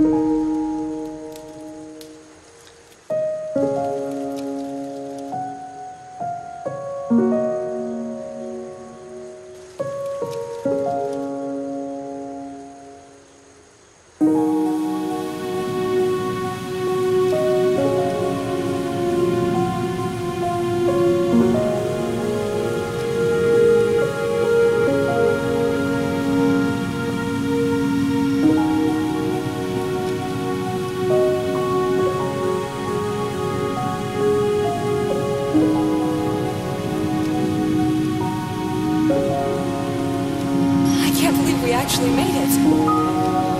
I can't actually made it.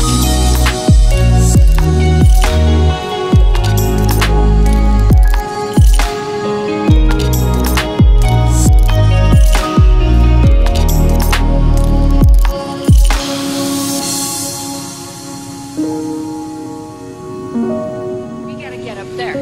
We gotta get up there.